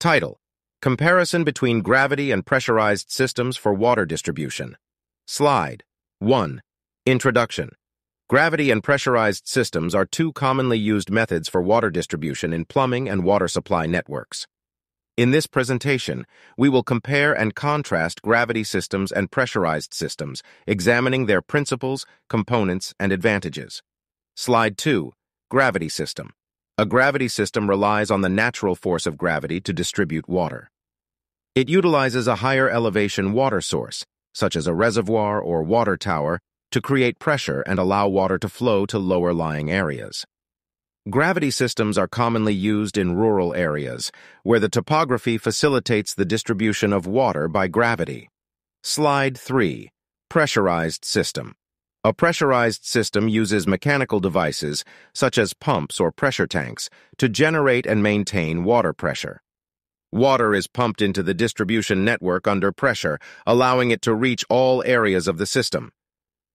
Title Comparison between gravity and pressurized systems for water distribution. Slide 1. Introduction. Gravity and pressurized systems are two commonly used methods for water distribution in plumbing and water supply networks. In this presentation, we will compare and contrast gravity systems and pressurized systems, examining their principles, components, and advantages. Slide 2. Gravity system. A gravity system relies on the natural force of gravity to distribute water. It utilizes a higher elevation water source, such as a reservoir or water tower, to create pressure and allow water to flow to lower-lying areas. Gravity systems are commonly used in rural areas, where the topography facilitates the distribution of water by gravity. Slide 3. Pressurized System a pressurized system uses mechanical devices, such as pumps or pressure tanks, to generate and maintain water pressure. Water is pumped into the distribution network under pressure, allowing it to reach all areas of the system.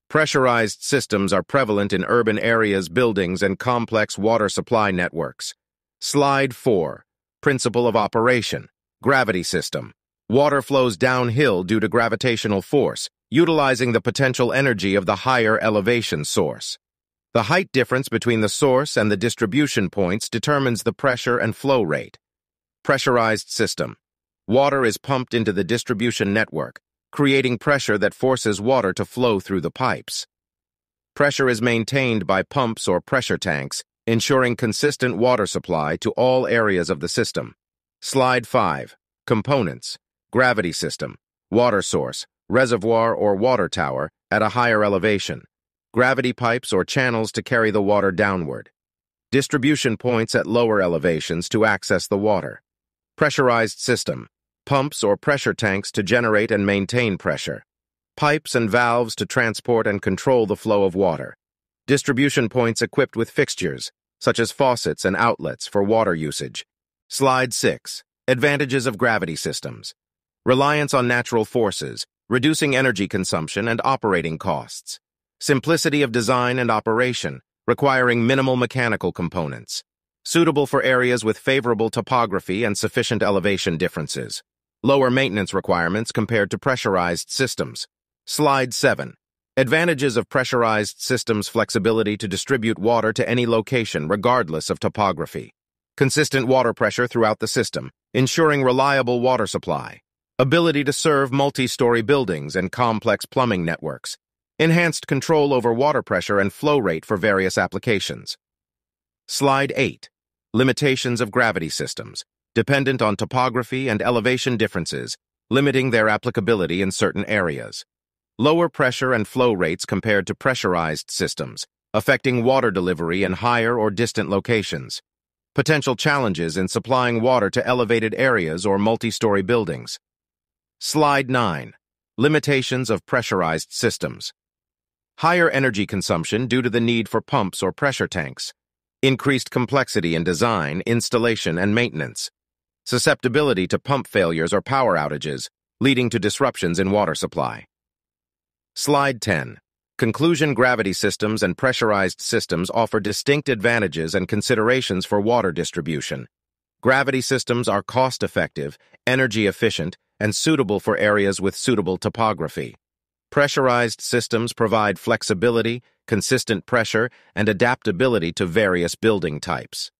Pressurized systems are prevalent in urban areas, buildings, and complex water supply networks. Slide 4. Principle of Operation. Gravity System. Water flows downhill due to gravitational force, utilizing the potential energy of the higher elevation source. The height difference between the source and the distribution points determines the pressure and flow rate. Pressurized system. Water is pumped into the distribution network, creating pressure that forces water to flow through the pipes. Pressure is maintained by pumps or pressure tanks, ensuring consistent water supply to all areas of the system. Slide 5. Components. Gravity system. Water source reservoir or water tower at a higher elevation, gravity pipes or channels to carry the water downward, distribution points at lower elevations to access the water, pressurized system, pumps or pressure tanks to generate and maintain pressure, pipes and valves to transport and control the flow of water, distribution points equipped with fixtures, such as faucets and outlets for water usage. Slide 6. Advantages of gravity systems. Reliance on natural forces, reducing energy consumption and operating costs, simplicity of design and operation, requiring minimal mechanical components, suitable for areas with favorable topography and sufficient elevation differences, lower maintenance requirements compared to pressurized systems. Slide 7. Advantages of pressurized systems flexibility to distribute water to any location regardless of topography. Consistent water pressure throughout the system, ensuring reliable water supply ability to serve multi-story buildings and complex plumbing networks, enhanced control over water pressure and flow rate for various applications. Slide 8. Limitations of gravity systems, dependent on topography and elevation differences, limiting their applicability in certain areas. Lower pressure and flow rates compared to pressurized systems, affecting water delivery in higher or distant locations. Potential challenges in supplying water to elevated areas or multi-story buildings. Slide 9. Limitations of pressurized systems. Higher energy consumption due to the need for pumps or pressure tanks. Increased complexity in design, installation, and maintenance. Susceptibility to pump failures or power outages, leading to disruptions in water supply. Slide 10. Conclusion Gravity systems and pressurized systems offer distinct advantages and considerations for water distribution. Gravity systems are cost-effective, energy-efficient, and suitable for areas with suitable topography. Pressurized systems provide flexibility, consistent pressure, and adaptability to various building types.